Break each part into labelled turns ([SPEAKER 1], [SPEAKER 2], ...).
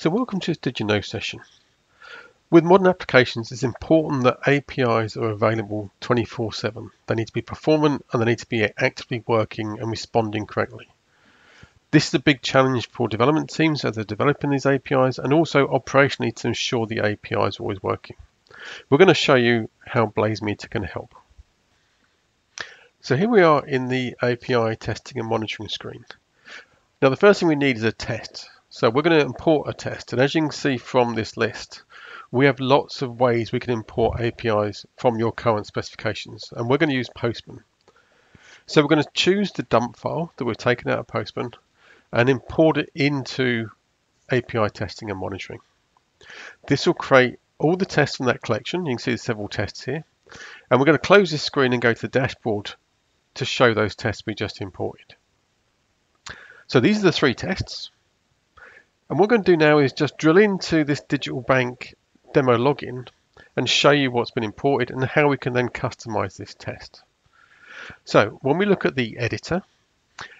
[SPEAKER 1] So welcome to this Did You Know session. With modern applications, it's important that APIs are available 24-7. They need to be performant and they need to be actively working and responding correctly. This is a big challenge for development teams as they're developing these APIs and also operationally to ensure the API is always working. We're going to show you how BlazeMeter can help. So here we are in the API testing and monitoring screen. Now the first thing we need is a test. So we're going to import a test. And as you can see from this list, we have lots of ways we can import APIs from your current specifications. And we're going to use Postman. So we're going to choose the dump file that we've taken out of Postman and import it into API testing and monitoring. This will create all the tests from that collection. You can see there's several tests here. And we're going to close this screen and go to the dashboard to show those tests we just imported. So these are the three tests. And what we're going to do now is just drill into this digital bank demo login and show you what's been imported and how we can then customize this test. So when we look at the editor,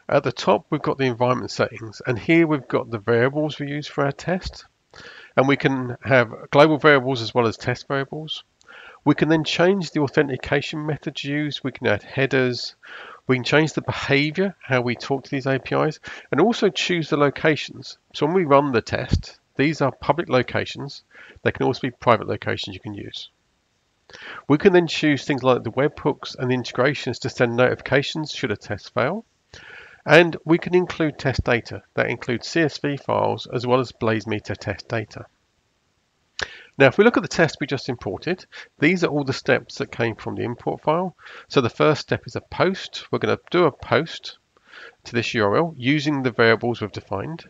[SPEAKER 1] at the top we've got the environment settings and here we've got the variables we use for our test. And we can have global variables as well as test variables. We can then change the authentication methods used. We can add headers. We can change the behavior, how we talk to these APIs, and also choose the locations. So when we run the test, these are public locations. They can also be private locations you can use. We can then choose things like the webhooks and the integrations to send notifications should a test fail. And we can include test data. That includes CSV files as well as BlazeMeter test data. Now, if we look at the test we just imported, these are all the steps that came from the import file. So the first step is a post. We're going to do a post to this URL using the variables we've defined.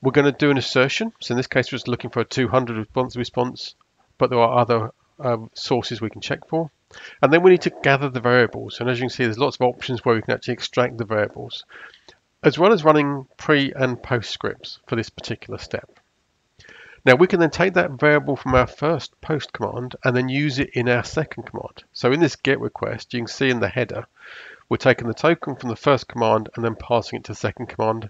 [SPEAKER 1] We're going to do an assertion. So in this case, we're just looking for a 200 response response, but there are other uh, sources we can check for. And then we need to gather the variables. And as you can see, there's lots of options where we can actually extract the variables, as well as running pre and post scripts for this particular step. Now we can then take that variable from our first post command and then use it in our second command. So in this get request, you can see in the header, we're taking the token from the first command and then passing it to the second command.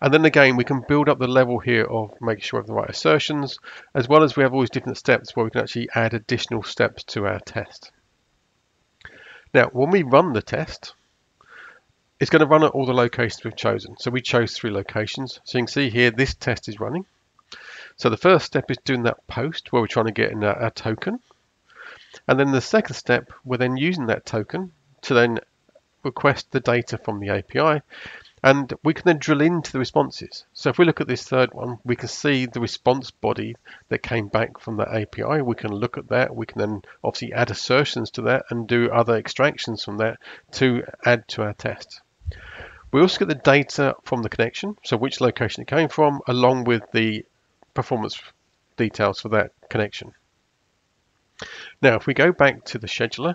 [SPEAKER 1] And then again, we can build up the level here of making sure we have the right assertions, as well as we have all these different steps where we can actually add additional steps to our test. Now, when we run the test, it's going to run at all the locations we've chosen. So we chose three locations. So you can see here, this test is running. So the first step is doing that post where we're trying to get in a, a token. And then the second step, we're then using that token to then request the data from the API and we can then drill into the responses. So if we look at this third one, we can see the response body that came back from the API. We can look at that. We can then obviously add assertions to that and do other extractions from that to add to our test. We also get the data from the connection, so which location it came from, along with the performance details for that connection. Now, if we go back to the scheduler,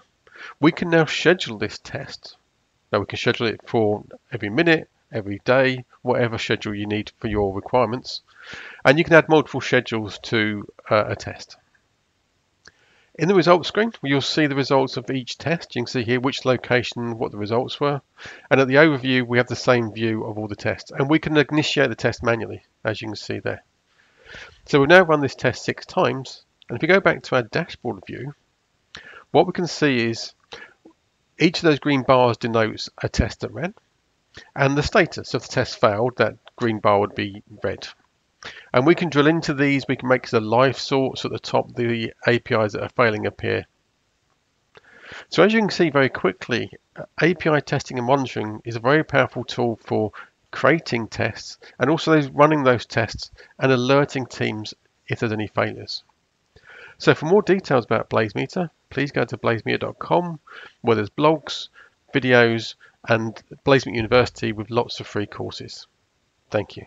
[SPEAKER 1] we can now schedule this test. Now we can schedule it for every minute, every day, whatever schedule you need for your requirements. And you can add multiple schedules to uh, a test. In the results screen, you'll see the results of each test. You can see here which location, what the results were. And at the overview, we have the same view of all the tests. And we can initiate the test manually, as you can see there. So we've now run this test six times. And if we go back to our dashboard view, what we can see is each of those green bars denotes a test that ran. And the status of the test failed, that green bar would be red. And we can drill into these. We can make the live sorts at the top, the APIs that are failing appear. So as you can see very quickly, API testing and monitoring is a very powerful tool for creating tests, and also those running those tests and alerting teams if there's any failures. So for more details about BlazeMeter, please go to blazemeter.com where there's blogs, videos, and BlazeMeter University with lots of free courses. Thank you.